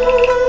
Woo!